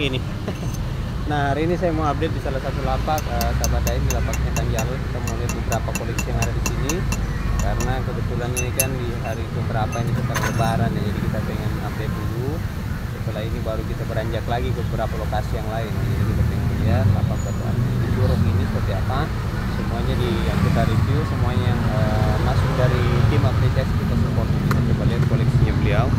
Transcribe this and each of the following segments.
pakai ini. Nah hari ini saya mau update di salah satu lapak uh, Sahabat Daeng di lapaknya Kang Jalul Kita mau lihat beberapa koleksi yang ada di sini. Karena kebetulan ini kan di hari keberapa ini sekarang lebaran ya Jadi kita pengen update dulu. Setelah ini baru kita beranjak lagi ke beberapa lokasi yang lain. Jadi kita pengen lihat lapak batu antik di Curug ini seperti apa. Semuanya di yang kita review semuanya yang uh, masuk dari tim apresiasi kita support. Kita coba lihat koleksinya beliau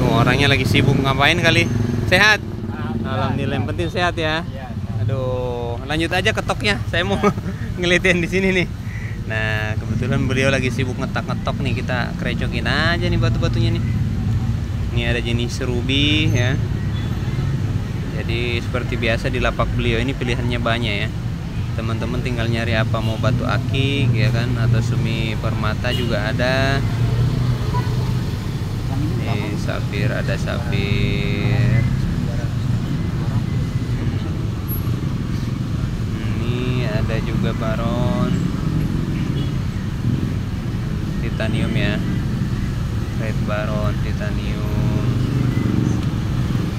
tuh orangnya lagi sibuk ngapain kali? Sehat? Alhamdulillah. Yang penting sehat ya. Aduh lanjut aja ketoknya saya mau ngeliatin di sini nih. Nah kebetulan beliau lagi sibuk ngetak-ngetok nih. Kita kerecokin aja nih batu-batunya nih. Ini ada jenis ruby ya. Jadi seperti biasa di lapak beliau ini pilihannya banyak ya. Teman-teman tinggal nyari apa mau batu akik ya kan? Atau sumi permata juga ada ini safir ada safir ini ada juga baron. Titanium ya. Red baron titanium.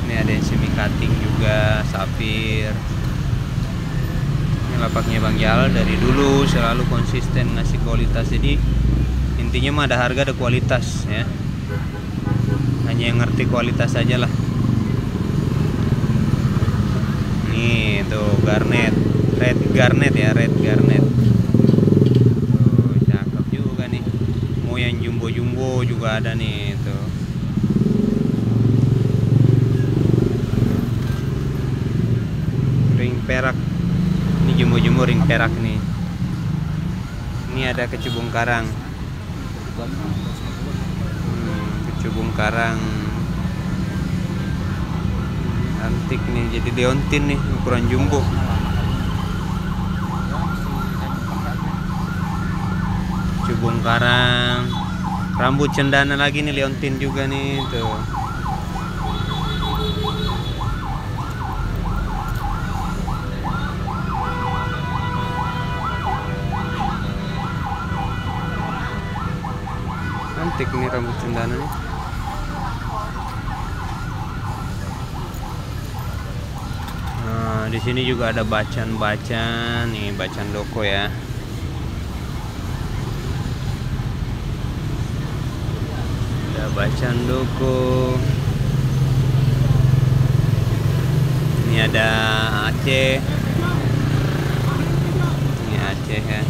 Ini ada yang semi cutting juga safir ini lapaknya Bang Jal dari dulu selalu konsisten ngasih kualitas. Jadi intinya mah ada harga ada kualitas ya hanya yang ngerti kualitas aja lah. Nih tuh garnet. Red garnet ya red garnet. Tuh cakep juga nih. Mau yang jumbo-jumbo juga ada nih tuh. Ring perak. Ini jumbo-jumbo ring perak nih. Ini ada kecubung karang kecubung karang. Antik nih jadi deontin nih ukuran jumbo. Kecubung karang. Rambut cendana lagi nih leontin juga nih tuh. Cantik nih rambut cendana nih. Nah, di sini juga ada bacan-bacan nih, bacan doko ya. Ada bacan doko. Ini ada Aceh. Ini Aceh ya.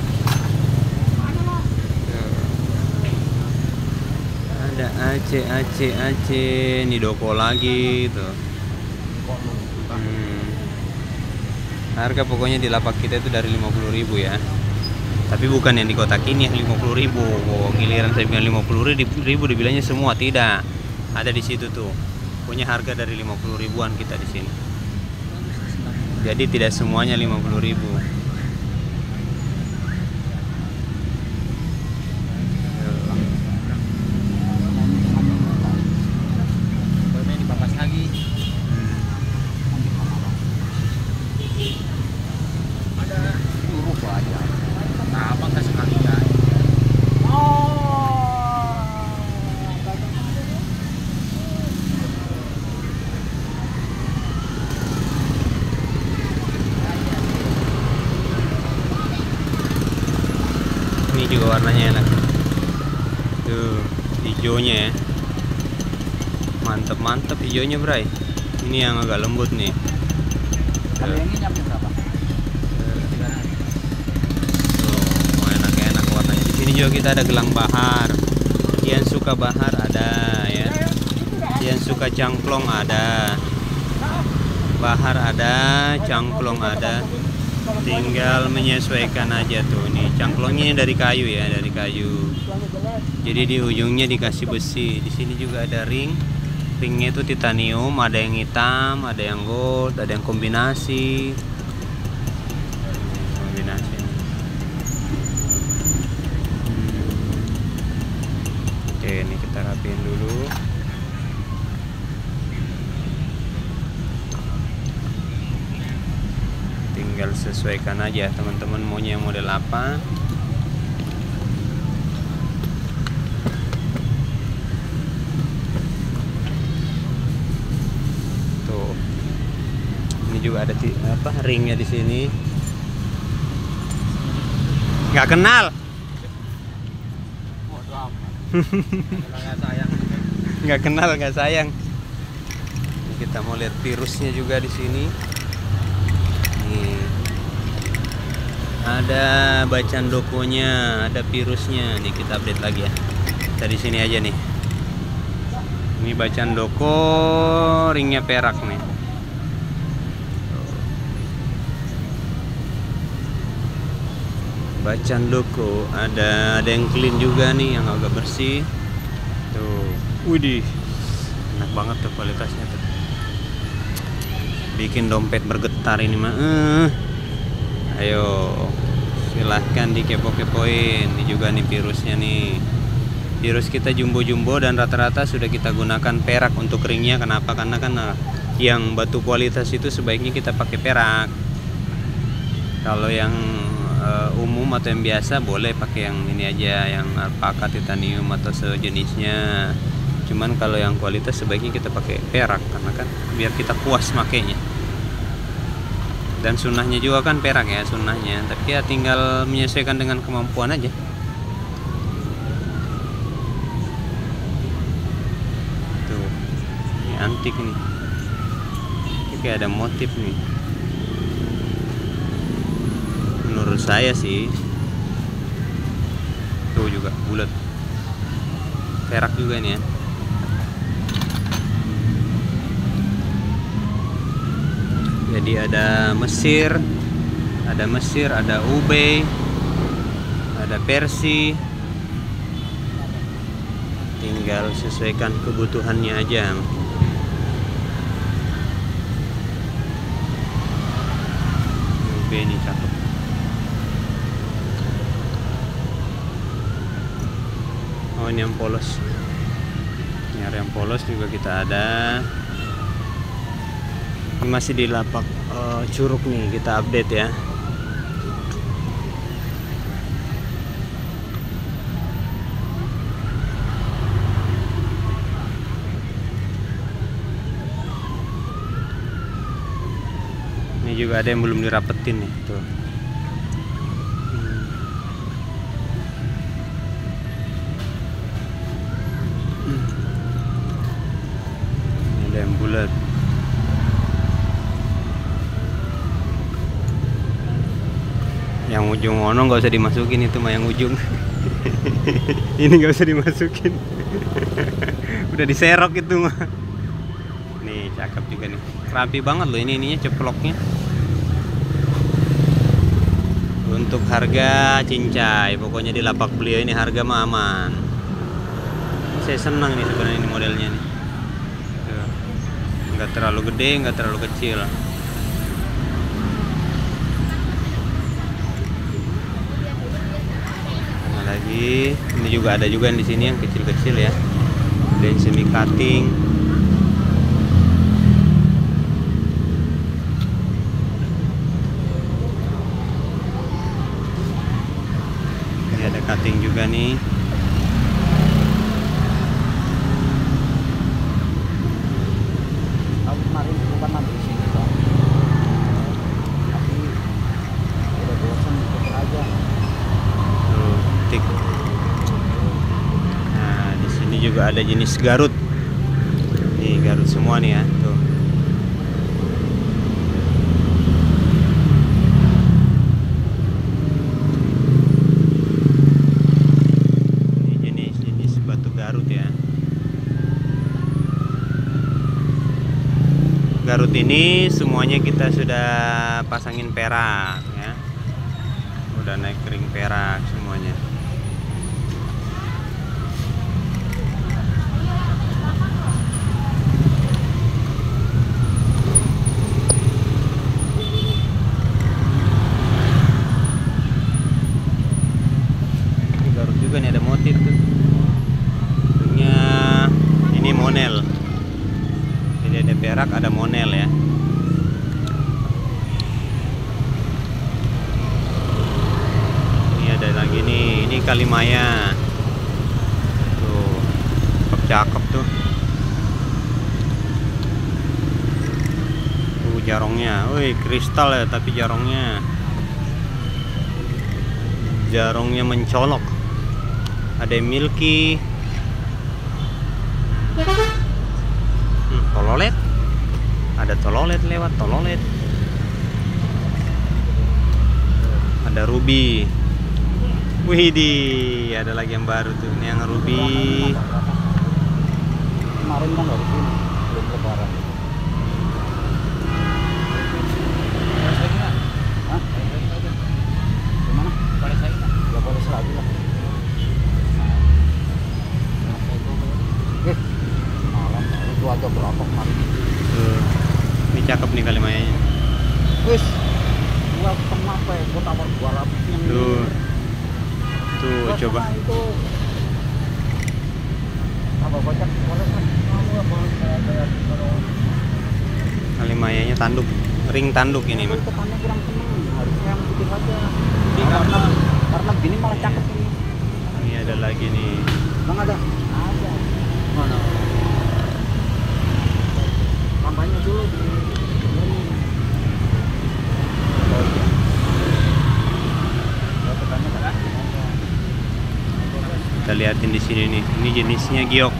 ada Aceh Aceh Aceh ini doko lagi tuh hmm. Harga pokoknya di lapak kita itu dari 50.000 ya. Tapi bukan yang di kota kini yang 50.000 oh, giliran saya bilang 50.000 dibilangnya semua tidak. Ada di situ tuh. Punya harga dari 50 ribuan kita di sini. Jadi tidak semuanya 50.000 ini juga warnanya enak tuh hijaunya ya mantep mantep. Hijaunya bray. Ini yang agak lembut nih. Kalau yang ini nyampe berapa? tuh enak-enak warnanya. Di sini juga kita ada gelang bahar. Yang suka bahar ada ya. Yang suka cangklong ada. Bahar ada cangklong ada. Tinggal menyesuaikan aja tuh. Nih cangklongnya dari kayu ya dari kayu. Jadi di ujungnya dikasih besi. Di sini juga ada ring ringnya itu titanium ada yang hitam ada yang gold ada yang kombinasi. Kombinasi. Oke ini kita rapiin dulu. Tinggal sesuaikan aja teman-teman maunya model apa juga ada apa ringnya di sini. Nggak kenal. Nggak kenal nggak sayang. Ini kita mau lihat virusnya juga di sini. Nih. Ada bacaan dokonya ada virusnya. Nih kita update lagi ya. Kita di sini aja nih. Ini bacaan doko ringnya perak nih bacaan doko ada ada yang clean juga nih yang agak bersih. Tuh. Widih. Enak banget tuh kualitasnya tuh. Bikin dompet bergetar ini mah Eh. ayo silahkan dikepo-kepoin. Ini juga nih virusnya nih. Virus kita jumbo-jumbo dan rata-rata sudah kita gunakan perak untuk ringnya. Kenapa? Karena kan eh, yang batu kualitas itu sebaiknya kita pakai perak. Kalau yang eh, umum atau yang biasa boleh pakai yang ini aja yang alpaka titanium atau sejenisnya. Cuman kalau yang kualitas sebaiknya kita pakai perak karena kan biar kita puas makainya. Dan sunnahnya juga kan perak ya sunnahnya. Tapi ya tinggal menyesuaikan dengan kemampuan aja. Tuh ini antik nih. Kayak ada motif nih menurut saya sih tuh juga bulat. Perak juga nih ya. Jadi ada Mesir ada Mesir ada Ube ada Persi. Tinggal sesuaikan kebutuhannya aja. Ini cakep yang polos. Area yang polos juga kita ada. Ini masih di lapak eh, curug nih kita update ya. Ini juga ada yang belum dirapetin nih tuh Ini ada yang bulat yang ujung ono nggak usah dimasukin itu mah yang ujung. Ini nggak usah dimasukin. Udah diserok itu mah. Nih cakep juga nih. Rapi banget loh ini ininya ceploknya. Untuk harga cincai pokoknya di lapak beliau ini harga mah aman. Saya senang nih sebenarnya ini modelnya nih. Nggak terlalu gede nggak terlalu kecil Nah, lagi. Ini juga ada juga yang di sini yang kecil-kecil ya. Ada semi cutting. Ini ada cutting juga nih Aku kemarin bukan mandi di sini Bang. Tapi udah bosan ikut aja. Tuh, tik. Nah, di sini juga ada jenis Garut. Nih, Garut semua nih ya, tuh. Ini jenis-jenis batu Garut ya. Garut ini semuanya kita sudah pasangin perak ya udah naik ring perak semuanya ini Garut juga nih ada motif tuh Bentuknya ini monel jadi ada perak ada monel ya ini ada lagi nih ini Kalimaya tuh cakep cakep tuh tuh jarongnya. Wih, kristal ya tapi jarongnya. Jarongnya mencolok. Ada milky. Hmm, tololet. Ada tololet lewat tololet. Ada ruby. Wih di, ada lagi yang baru tuh. Ini yang ruby. Kemarin kan dari sini, belum lebaran. Hah? Gimana? Ya boleh lagi lah. Eh, malam itu aja berapa kemarin? Tuh. Ini cakep nih kalimayanya. Wis, gua kenapa ya? Gua tawar dua lapis yang Tuh. Tuh, Gua coba. sama itu apa bocah boleh kan? Kamu ya boleh saya Kalimayanya tanduk. Ring tanduk ini mah. Tekannya kurang seneng, harusnya yang putih aja. Ini karena karena gini malah cakep ini. Ini ada lagi nih. Bang ada? Ada. Mana? Kampanye dulu di? Kita liatin di sini nih. Ini jenisnya giok.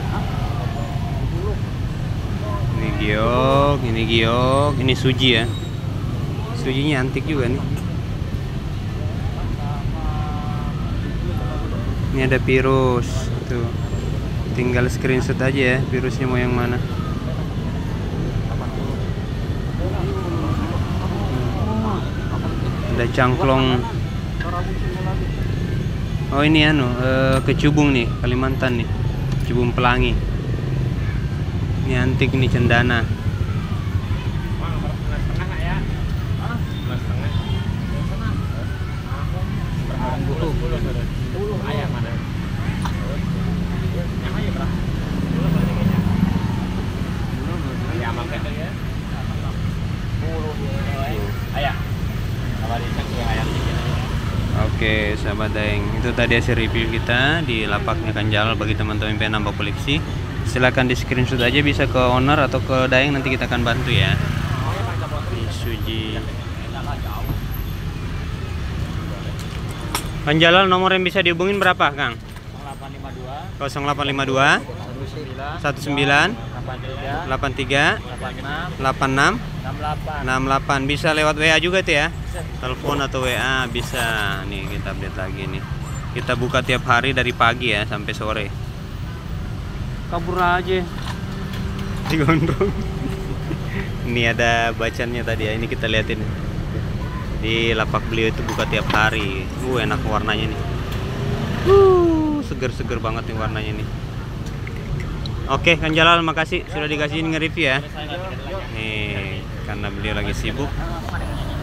Ini giok, ini giok, ini suji ya. Sujinya antik juga nih. Ini ada virus tuh. Tinggal screenshot aja ya virusnya mau yang mana. Ada cangklong. Oh ini anu eh, kecubung nih Kalimantan nih. Cubung pelangi. Ini antik nih cendana. Oke, sahabat daeng. Itu tadi hasil review kita di lapaknya Kanjal bagi teman-teman yang pengen nambah koleksi. Silakan di screenshot aja bisa ke owner atau ke daeng nanti kita akan bantu ya. Ini Suji. Kanjalal nomor yang bisa dihubungin berapa, Kang? 0852 0852 19 83 83 86 86 68 68 bisa lewat WA juga tuh ya? Telepon atau WA bisa. Nih kita update lagi nih. Kita buka tiap hari dari pagi ya sampai sore. Kabur aja. Digondrong. Ini ada bacanya tadi ya ini kita liatin di lapak beliau itu buka tiap hari uh enak warnanya nih uh seger-seger banget nih warnanya nih Oke, Kang Jalal, makasih sudah dikasih nge-review ya. Nih, karena beliau lagi sibuk.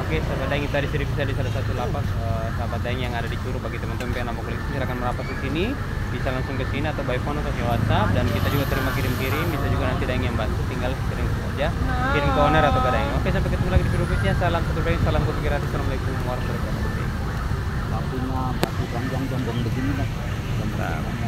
Oke, sahabat daeng kita di bisa di salah satu lapak eh, sahabat daeng yang ada di Curug bagi teman-teman yang mau koleksi silakan merapat ke sini, bisa langsung ke sini atau by phone atau via WhatsApp dan kita juga terima kirim-kirim, bisa juga nanti daeng yang bantu tinggal kirim saja, kirim ke owner atau ke daeng. Oke, sampai ketemu lagi di video berikutnya. Salam satu daeng, salam kopi gratis. Assalamualaikum warahmatullahi wabarakatuh. Bakunya batu panjang jambong begini kan. Panjang.